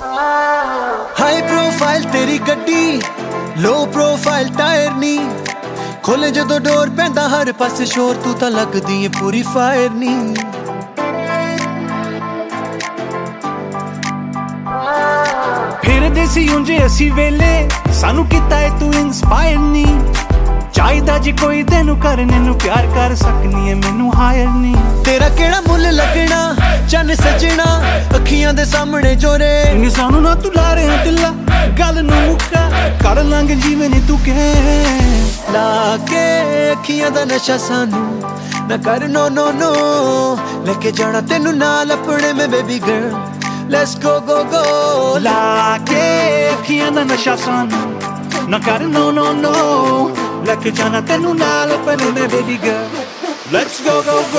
High profile ਤੇਰੀ ਗੱਡੀ ਲੋ profile tyre ਨੀ। ਖੋਲੇ ਜਦੋਂ ਡੋਰ ਪੈਂਦਾ ਹਰ ਪਾਸੇ ਸ਼ੋਰ, ਤੂੰ ਤਾਂ ਲੱਗਦੀ ਏ ਪੂਰੀ ਫਾਇਰ ਨੀ। ਫਿਰਦੇ ਸੀ ਉਂਝੇ ਅਸੀਂ ਵੇਲੇ, ਸਾਨੂੰ ਕੀਤਾ ਏ ਤੂੰ ਇਨਸਪਾਇਰ ਨੀ। ਚਾਹੀਦਾ ਜੀ ਕੋਈ ਤੈਨੂੰ ਕਰਨੇ ਨੂੰ ਪਿਆਰ ਕਰ ਸਕਨੀ ਏ, ਮੈਨੂੰ ਹਾਇਰ ਨੀ। ਤੇਰਾ ਕਿਹੜਾ ਮੁੱਲ ਲੱਗਣਾ, ਚੰਨ ਸਜਣਾ ਦੇ ਸਾਹਮਣੇ ਜੋਰੇ। ਨੀ ਸਾਨੂੰ ਨਾ ਤੂੰ ਲਾ ਰਿਹਾ ਦਿਲਾ ਗੱਲ ਨੂੰ ਮੁੱਕਾ ਕਰ ਲਾਂਗੇ ਜਿਵੇਂ ਨੀ ਤੂੰ ਕਹੇ। ਲਾ ਕੇ ਅੱਖੀਆਂ ਦਾ ਨਸ਼ਾ ਸਾਨੂੰ ਨਾ ਕਰ ਨੋ ਨੋ ਨੋ ਲੈ ਕੇ ਜਾਣਾ ਤੈਨੂੰ ਨਾਲ ਆਪਣੇ ਮੈਂ baby girl let's go go go ਲਾ ਕੇ ਅੱਖੀਆਂ ਦਾ ਨਸ਼ਾ ਸਾਨੂੰ ਨਾ ਕਰ ਨੋ ਨੋ ਨੋ ਲੈ ਕੇ ਜਾਣਾ ਤੈਨੂੰ ਨਾਲ ਪਰ ਮੈਂ baby girl let's go go go